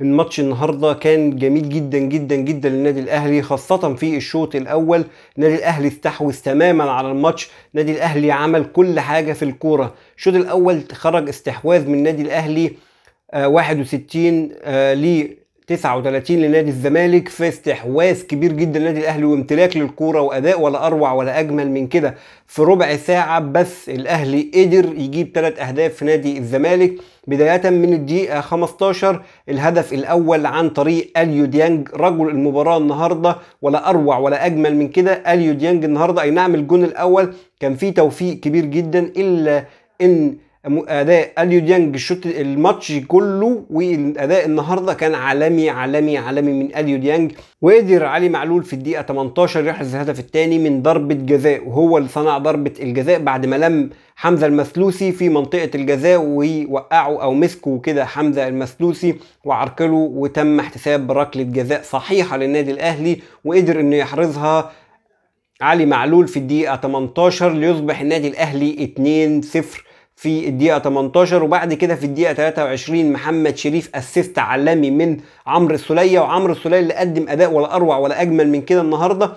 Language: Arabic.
الماتش النهارده كان جميل جدا جدا جدا للنادي الأهلي خاصة في الشوط الأول. النادي الأهلي استحوذ تماما على الماتش. النادي الأهلي عمل كل حاجة في الكورة. الشوط الأول خرج استحواذ من النادي الأهلي آه 61 آه ل 39 لنادي الزمالك. في استحواذ كبير جدا للنادي الأهلي وامتلاك للكورة وأداء ولا أروع ولا أجمل من كده في ربع ساعة. بس الأهلي قدر يجيب ثلاث أهداف في نادي الزمالك. بداية من الدقيقة 15 الهدف الأول عن طريق أليو ديانج رجل المباراة النهارده ولا أروع ولا أجمل من كده أليو ديانج النهارده. أي نعم الجون الأول كان فيه توفيق كبير جدا إلا إن أداء أليو ديانج الشوط الماتش كله والاداء النهارده كان عالمي عالمي عالمي من أليو ديانج. وقدر علي معلول في الدقيقة 18 يحرز الهدف الثاني من ضربة جزاء وهو اللي صنع ضربة الجزاء بعد ما لم حمزة المسلوسي في منطقة الجزاء ووقعوا أو مسكوا كده حمزة المسلوسي وعرقله وتم احتساب ركلة جزاء صحيحة للنادي الأهلي. وقدر إنه يحرزها علي معلول في الدقيقة 18 ليصبح النادي الأهلي 2-0 في الدقيقة 18 وبعد كده في الدقيقة 23 محمد شريف اسيست عالمي من عمرو السولية وعمرو السولية اللي قدم أداء ولا أروع ولا أجمل من كده النهاردة.